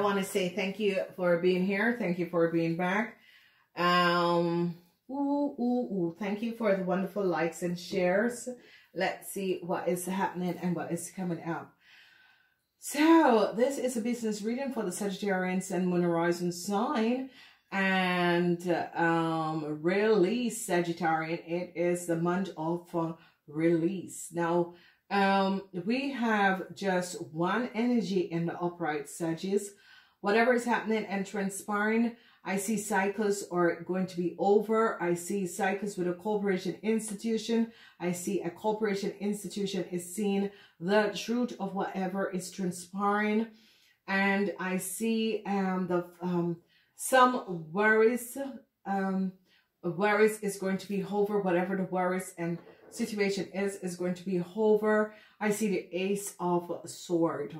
want to say thank you for being here. Thank you for being back. Um, ooh, ooh, ooh. Thank you for the wonderful likes and shares. Let's see what is happening and what is coming up. So, this is a business reading for the Sagittarians and Moon Horizon sign. And um, release, Sagittarian, it is the month of uh, release. Now, um, we have just one energy in the upright Sagittarius. Whatever is happening and transpiring, I see cycles are going to be over. I see cycles with a corporation institution. I see a corporation institution is seeing the truth of whatever is transpiring. And I see um, the um, some worries, um, worries is going to be over, whatever the worries and situation is, is going to be hover. I see the ace of sword.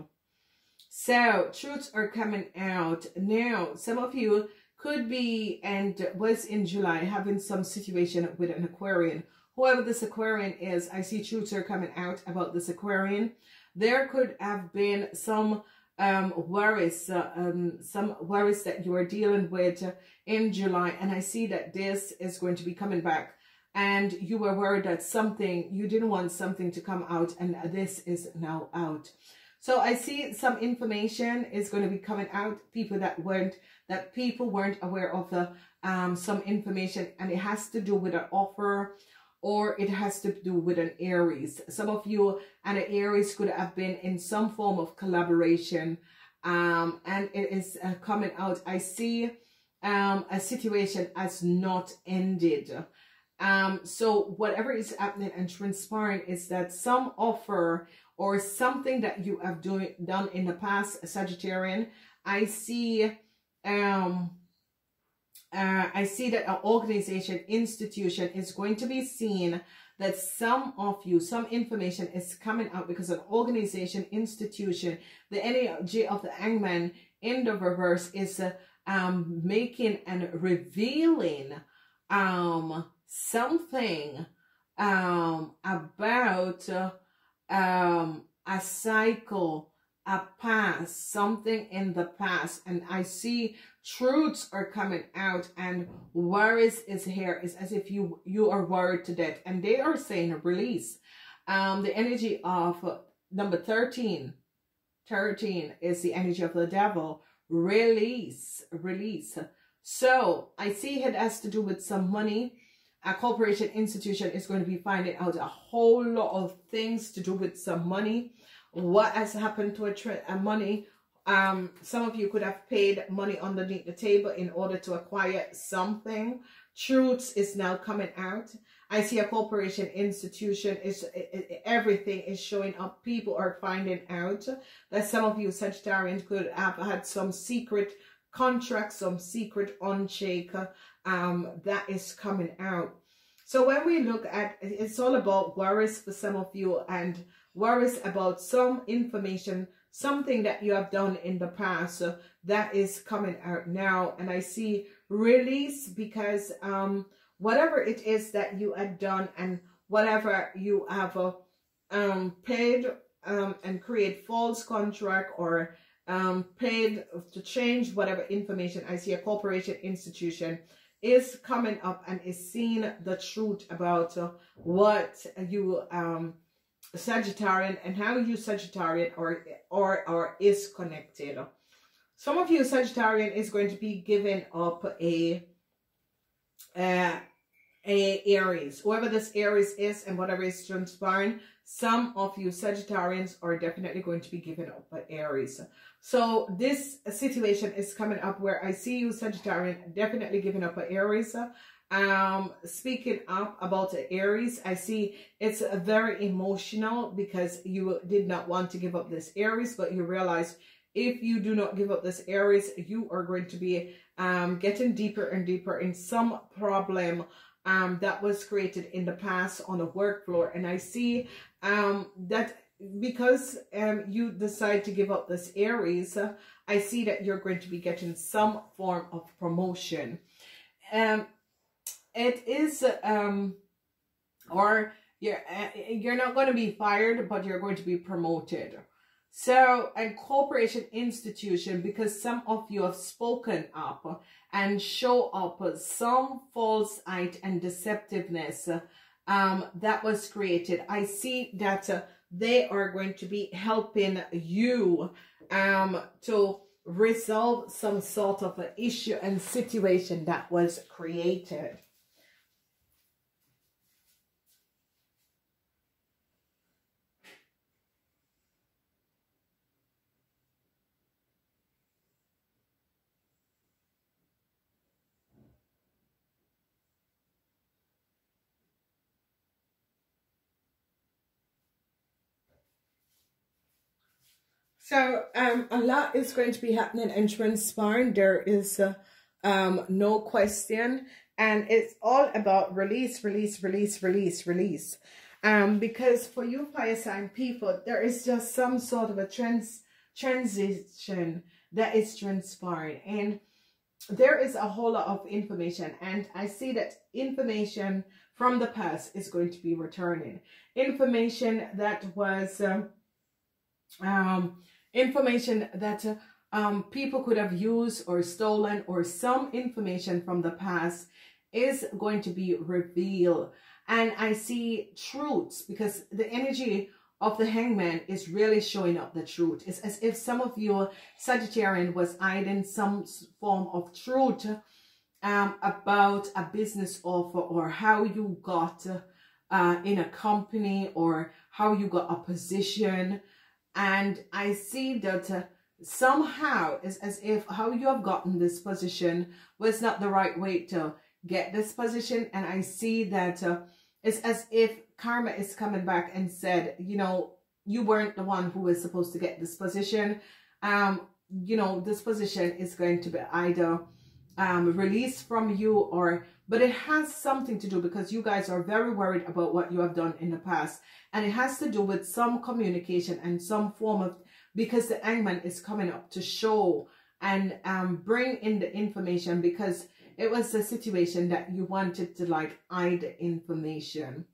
So truths are coming out. Now, some of you could be and was in July having some situation with an Aquarian. Whoever this Aquarian is, I see truths are coming out about this Aquarian. There could have been some um, worries, uh, um, some worries that you are dealing with in July. And I see that this is going to be coming back. And you were worried that something, you didn't want something to come out and this is now out. So I see some information is going to be coming out. People that weren't that people weren't aware of the um, some information and it has to do with an offer or it has to do with an Aries. Some of you and an Aries could have been in some form of collaboration um, and it is uh, coming out. I see um, a situation as not ended. Um, so whatever is happening and transpiring is that some offer or something that you have do, done in the past, Sagittarian, I see um, uh, I see that an organization, institution is going to be seen that some of you, some information is coming out because an organization, institution, the energy of the hangman in the reverse is uh, um, making and revealing um, something um, about um, a cycle a past, something in the past. And I see truths are coming out and worries is here. It's as if you, you are worried to death. And they are saying release. Um, the energy of number 13, 13 is the energy of the devil. Release, release. So I see it has to do with some money. A corporation institution is going to be finding out a whole lot of things to do with some money. What has happened to a, a money? Um some of you could have paid money underneath the table in order to acquire something. Truths is now coming out. I see a corporation institution is everything is showing up. People are finding out. That some of you sagittarians could have had some secret contract some secret unshake um that is coming out so when we look at it's all about worries for some of you and worries about some information, something that you have done in the past uh, that is coming out now. And I see release because um, whatever it is that you had done and whatever you have uh, um, paid um, and create false contract or um, paid to change whatever information. I see a corporation institution is coming up and is seeing the truth about uh, what you um, Sagittarian and how you Sagittarian or, or, or is connected. Some of you Sagittarian is going to be giving up a, uh, Aries. Whoever this Aries is and whatever is transpiring, some of you Sagittarians are definitely going to be giving up an Aries. So this situation is coming up where I see you Sagittarian definitely giving up an Aries um speaking up about aries i see it's very emotional because you did not want to give up this aries but you realize if you do not give up this aries you are going to be um getting deeper and deeper in some problem um that was created in the past on the work floor. And i see um that because um you decide to give up this aries i see that you're going to be getting some form of promotion. Um it is um or you're uh, you're not going to be fired but you're going to be promoted So, a corporation institution, because some of you have spoken up and show up some falsehood and deceptiveness um, that was created. I see that uh, they are going to be helping you um, to resolve some sort of an issue and situation that was created. So um, a lot is going to be happening in transpiring. There is uh, um, no question. And it's all about release, release, release, release, release. Um, because for you fire sign people, there is just some sort of a trans transition that is transpiring. And there is a whole lot of information. And I see that information from the past is going to be returning. Information that was... Um, um, information that um, people could have used or stolen or some information from the past is going to be revealed. And I see truths because the energy of the hangman is really showing up the truth. It's as if some of your Sagittarian was hiding some form of truth um, about a business offer or how you got uh, in a company or how you got a position and I see that uh, somehow it's as if how you have gotten this position was not the right way to get this position. And I see that uh, it's as if karma is coming back and said, you know, you weren't the one who was supposed to get this position. Um, you know, this position is going to be either um, released from you or but it has something to do because you guys are very worried about what you have done in the past and it has to do with some communication and some form of because the hangman is coming up to show and um, bring in the information because it was a situation that you wanted to like hide the information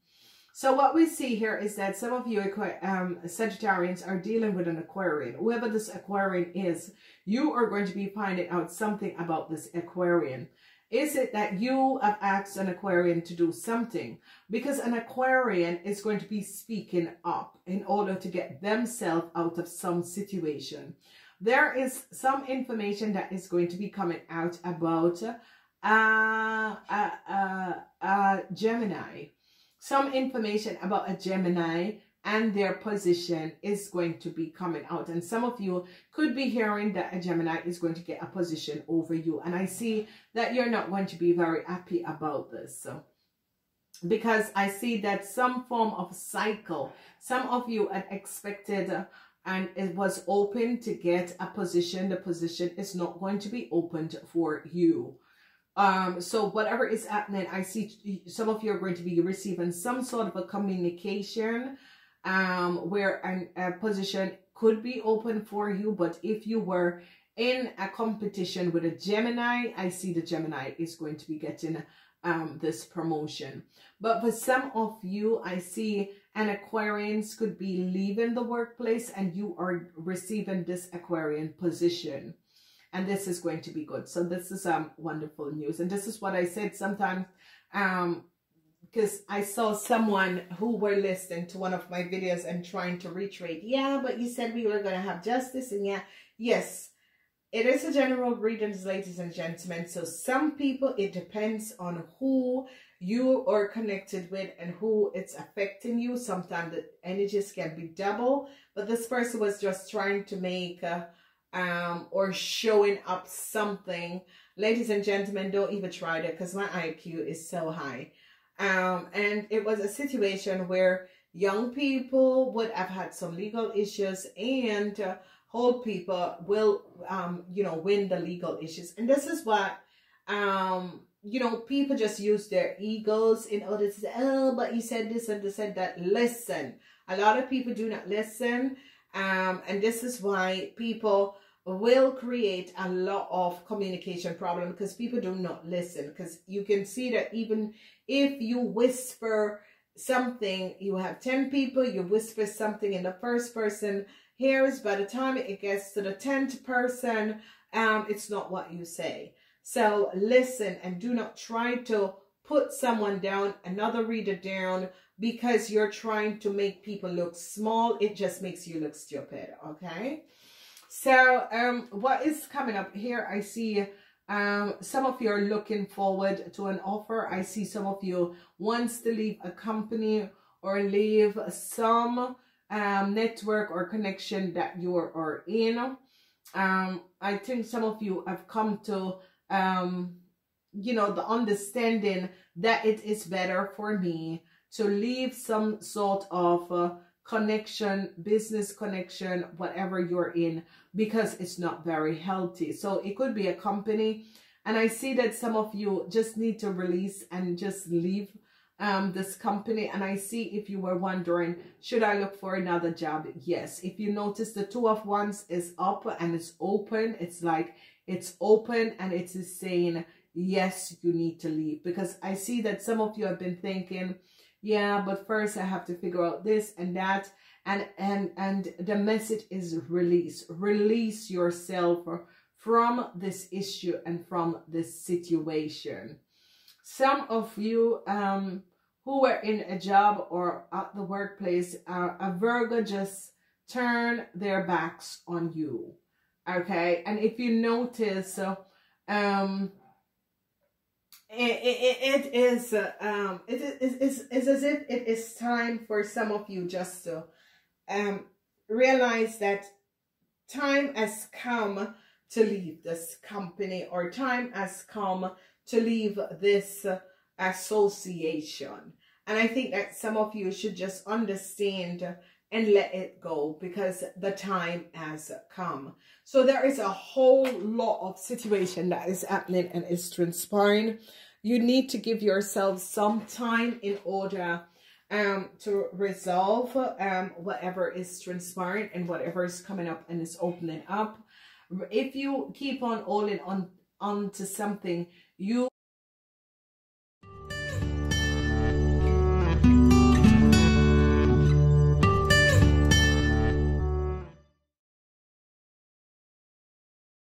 so what we see here is that some of you um, Sagittarians are dealing with an Aquarian. Whoever this Aquarian is, you are going to be finding out something about this Aquarian. Is it that you have asked an Aquarian to do something? Because an Aquarian is going to be speaking up in order to get themselves out of some situation. There is some information that is going to be coming out about uh, uh, uh, uh Gemini. Some information about a Gemini and their position is going to be coming out. And some of you could be hearing that a Gemini is going to get a position over you. And I see that you're not going to be very happy about this. So, because I see that some form of cycle, some of you had expected and it was open to get a position. The position is not going to be opened for you. Um, so whatever is happening, I see some of you are going to be receiving some sort of a communication um, where an, a position could be open for you. But if you were in a competition with a Gemini, I see the Gemini is going to be getting um, this promotion. But for some of you, I see an Aquarians could be leaving the workplace and you are receiving this Aquarian position. And this is going to be good. So this is um wonderful news. And this is what I said sometimes um because I saw someone who were listening to one of my videos and trying to retrade. Yeah, but you said we were going to have justice. And yeah, yes, it is a general readings, ladies and gentlemen. So some people, it depends on who you are connected with and who it's affecting you. Sometimes the energies can be double. But this person was just trying to make... Uh, um, or showing up something. Ladies and gentlemen, don't even try that because my IQ is so high. Um, and it was a situation where young people would have had some legal issues and uh, old people will, um, you know, win the legal issues. And this is what, um, you know, people just use their egos in order to say, oh, but you said this and you said that. Listen, a lot of people do not listen. Um, and this is why people will create a lot of communication problem because people do not listen because you can see that even if you whisper something you have 10 people you whisper something in the first person hears, by the time it gets to the 10th person, um, it's not what you say. So listen and do not try to put someone down, another reader down, because you're trying to make people look small. It just makes you look stupid, okay? So um, what is coming up here? I see um, some of you are looking forward to an offer. I see some of you wants to leave a company or leave some um, network or connection that you are, in. Um, I think some of you have come to, um, you know, the understanding that it is better for me to leave some sort of uh, connection, business connection, whatever you're in, because it's not very healthy. So it could be a company. And I see that some of you just need to release and just leave um, this company. And I see if you were wondering, should I look for another job? Yes. If you notice the two of wands is up and it's open, it's like it's open and it is saying, yes, you need to leave. Because I see that some of you have been thinking, yeah, but first I have to figure out this and that. And, and, and the message is release. Release yourself from this issue and from this situation. Some of you um, who were in a job or at the workplace, uh, a Virgo just turn their backs on you. Okay. And if you notice, um, it, it, is uh, um it is it's, it's as if it is time for some of you just to um realize that time has come to leave this company or time has come to leave this association. And i think that some of you should just understand and let it go because the time has come so there is a whole lot of situation that is happening and is transpiring you need to give yourself some time in order um, to resolve um, whatever is transpiring and whatever is coming up and is opening up. If you keep on holding on onto something, you